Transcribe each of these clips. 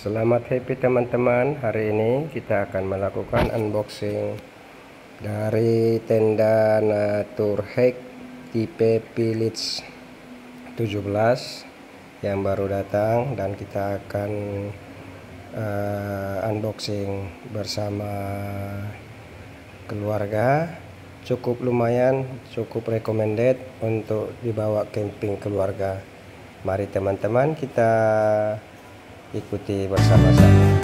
Selamat happy teman-teman. Hari ini kita akan melakukan unboxing Dari tenda Naturhack tipe Philips 17 Yang baru datang Dan kita akan uh, unboxing bersama keluarga. Cukup lumayan, cukup recommended untuk dibawa camping keluarga. Mari teman-teman kita ikuti bersama-sama.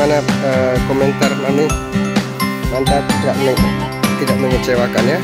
Bagaimana uh, komentar Mami? Mantap, tidak meng tidak mengecewakan ya?